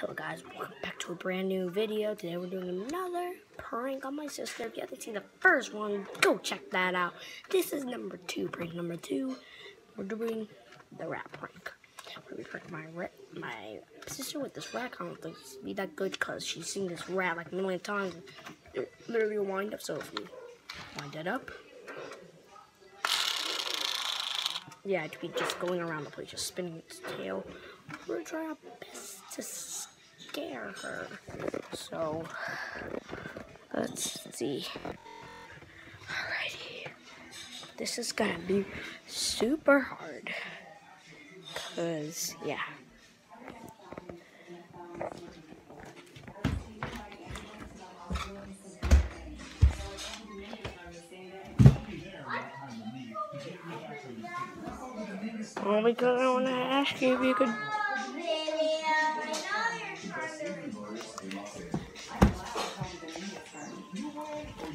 Hello guys, welcome back to a brand new video. Today we're doing another prank on my sister. If you haven't seen the first one, go check that out. This is number two, prank number two. We're doing the rat prank. Where we prank my my sister with this rat. I don't think it's be that good because she's seen this rat like a million times. It literally wind up. So if you wind it up, yeah, it'd be just going around the place, just spinning its tail. We're gonna try our best to scare her. So, let's see. Alrighty. This is gonna be super hard. Cause, yeah. Well, because I want to ask you if you could.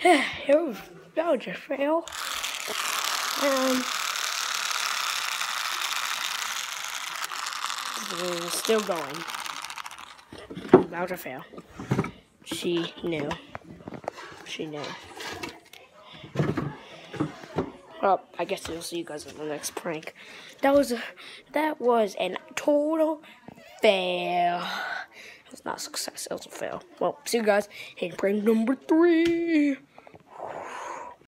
Here we go, just fail. Um, still going. About to fail. She knew. She knew. Well, I guess you'll see you guys in the next prank. That was a, that was an total fail. It was not a success. It was a fail. Well, see you guys in prank number three.